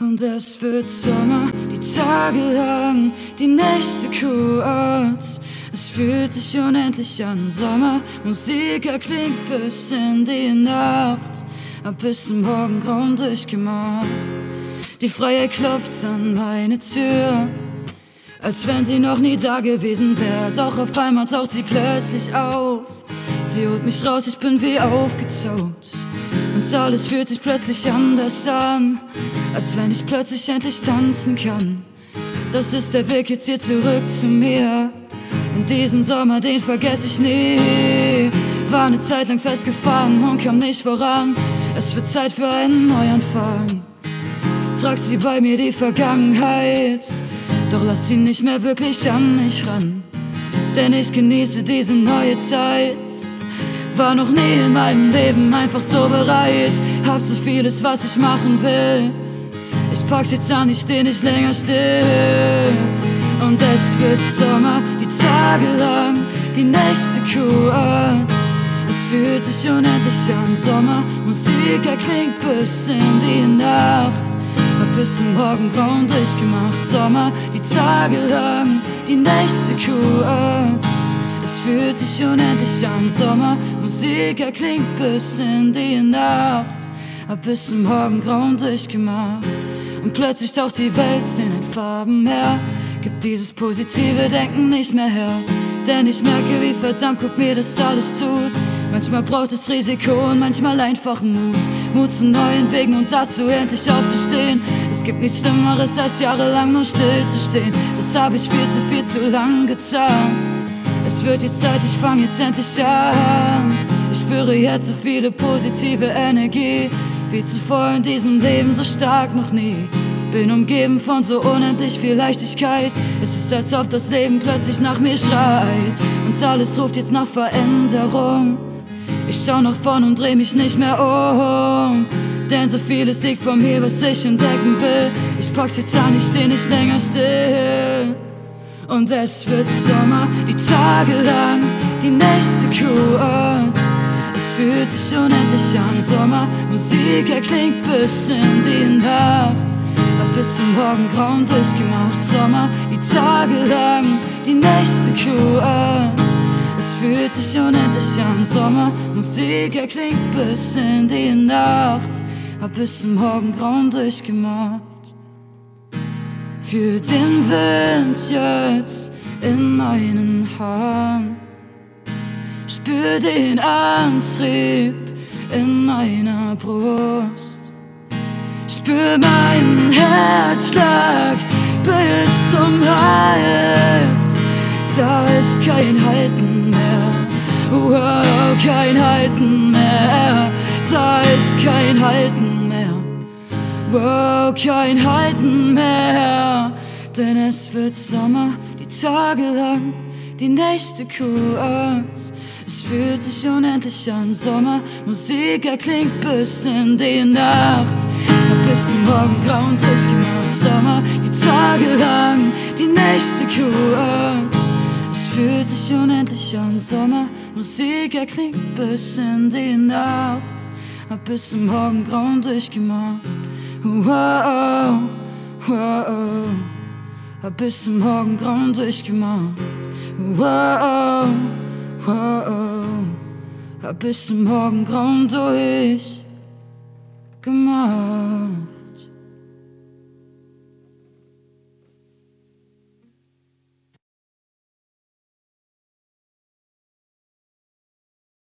Und es wird Sommer, die Tage lang, die Nächte kurz. Es fühlt sich unendlich an, Sommer, Musik erklingt bis in die Nacht, ab bis zum Morgengrauen durchgemacht. Die Freiheit klopft an meine Tür, als wenn sie noch nie da gewesen wäre. Doch auf einmal taucht sie plötzlich auf. Sie holt mich raus, ich bin wie aufgetaut. Und alles fühlt sich plötzlich anders an, als wenn ich plötzlich endlich tanzen kann. Das ist der Weg jetzt hier zurück zu mir. In diesem Sommer, den vergesse ich nie. War eine Zeit lang festgefahren und kam nicht voran. Es wird Zeit für einen Neuanfang. Trag sie bei mir die Vergangenheit, doch lass sie nicht mehr wirklich an mich ran. Denn ich genieße diese neue Zeit. War noch nie in meinem Leben einfach so bereit. Hab so vieles, was ich machen will. Ich pack's jetzt an, ich steh nicht länger still. Und es wird Sommer, die Tage lang, die Nächte kurz. Es fühlt sich unendlich an, Sommer, Musik erklingt bis in die Nacht. Hab bis zum Morgengrauen durchgemacht, Sommer, die Tage lang, die Nächte kurz fühlt sich unendlich an. Sommer, Musik erklingt bis in die Nacht. Hab bis zum Morgengrauen durchgemacht. Und plötzlich taucht die Welt in den Farben her. Gibt dieses positive Denken nicht mehr her. Denn ich merke, wie verdammt gut mir das alles tut. Manchmal braucht es Risiko und manchmal einfach Mut. Mut zu neuen Wegen und dazu endlich aufzustehen. Es gibt nichts Schlimmeres, als jahrelang nur still zu stehen. Das habe ich viel zu viel zu lang getan. Es wird jetzt Zeit, ich fang jetzt endlich an. Ich spüre jetzt so viele positive Energie, wie zuvor in diesem Leben so stark noch nie. Bin umgeben von so unendlich viel Leichtigkeit. Es ist, als ob das Leben plötzlich nach mir schreit. Und alles ruft jetzt nach Veränderung. Ich schau nach vorn und dreh mich nicht mehr um. Denn so vieles liegt vor mir, was ich entdecken will. Ich pack's jetzt an, ich steh nicht länger still. Und es wird Sommer, die Tage lang, die Nächte kurz. Es fühlt sich unendlich an, Sommer, Musik erklingt bis in die Nacht. Hab bis zum Morgengrauen durchgemacht, Sommer, die Tage lang, die Nächte kurz. Es fühlt sich unendlich an, Sommer, Musik erklingt bis in die Nacht. Hab bis zum Morgengrauen durchgemacht für den Wind jetzt in meinen Haaren. Spür den Antrieb in meiner Brust. Spür meinen Herzschlag bis zum Hals. Da ist kein Halten mehr. Wow, kein Halten mehr. Da ist kein Halten mehr. Wow, kein Halten mehr, denn es wird Sommer, die Tage lang, die Nächte kurz. Es fühlt sich unendlich an, Sommer, Musik erklingt bis in die Nacht. Hab bis zum Morgengrauen durchgemacht, Sommer, die Tage lang, die Nächte kurz. Es fühlt sich unendlich an, Sommer, Musik erklingt bis in die Nacht. Hab bis zum Morgengrauen durchgemacht. Wow, wow, hab bis zum Morgengrauen durchgemacht. Wow, wow, hab bis zum Morgengrauen durchgemacht.